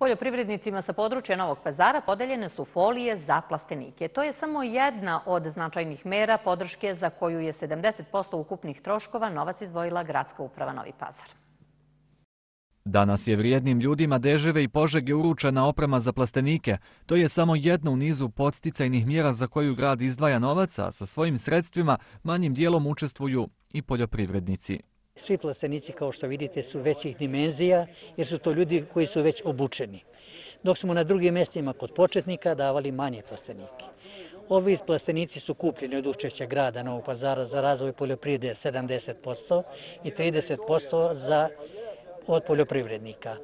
Poljoprivrednicima sa područja Novog pazara podeljene su folije za plastenike. To je samo jedna od značajnih mera podrške za koju je 70% ukupnih troškova novac izdvojila Gradska uprava Novi pazar. Danas je vrijednim ljudima deževe i požege uručena oprema za plastenike. To je samo jedno u nizu podsticajnih mjera za koju grad izdvaja novaca, sa svojim sredstvima manjim dijelom učestvuju i poljoprivrednici. Svi plastenici, kao što vidite, su većih dimenzija, jer su to ljudi koji su već obučeni. Dok smo na drugim mjestima kod početnika davali manje plastenike. Ovi plastenici su kupljeni od učešća grada Novog pazara za razvoj poljoprivrede 70% i 30% za od poljoprivrednika.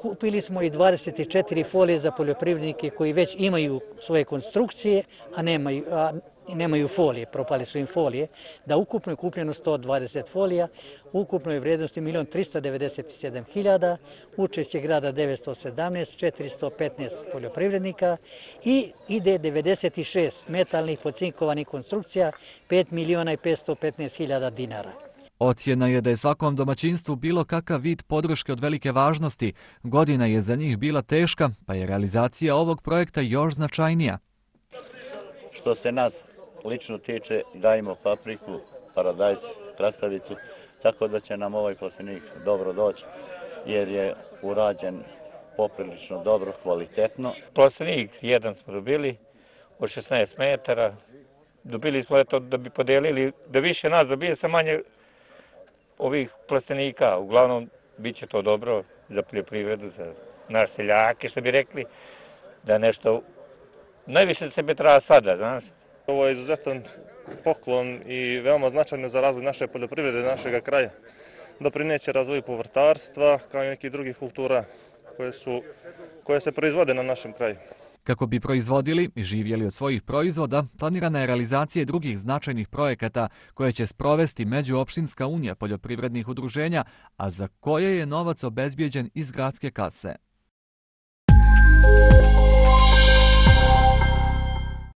Kupili smo i 24 folije za poljoprivrednike koji već imaju svoje konstrukcije, a nemaju, a nemaju folije, propali su im folije, da ukupno je kupljeno 120 folija, ukupno je vrednosti 1.397.000, učešće grada 917, 415 poljoprivrednika i ide 96 metalnih pocinkovanih konstrukcija, 5.515.000 dinara. Ocjena je da je svakom domaćinstvu bilo kakav vid podrške od velike važnosti. Godina je za njih bila teška, pa je realizacija ovog projekta još značajnija. Što se nas lično tiče, gajimo papriku, paradajz, krastavicu, tako da će nam ovaj plasenik dobro doći, jer je urađen poprilično dobro, kvalitetno. Plasenik jedan smo dobili od 16 metara. Dobili smo eto da bi podelili, da više nas dobije sa manje ovih plastenika. Uglavnom, bit će to dobro za poljoprivredu, za naš seljake, što bi rekli, da nešto najviše sebe treba sada, znaš. Ovo je izuzetan poklon i veoma značajno za razvoj naše poljoprivrede, našeg kraja. Doprineće razvoju povrtarstva kao i nekih drugih kultura koje, su, koje se proizvode na našem kraju. Kako bi proizvodili i živjeli od svojih proizvoda, planirana je realizacija drugih značajnih projekata koje će sprovesti Međuopštinska unija poljoprivrednih udruženja, a za koje je novac obezbjeđen iz gradske kase.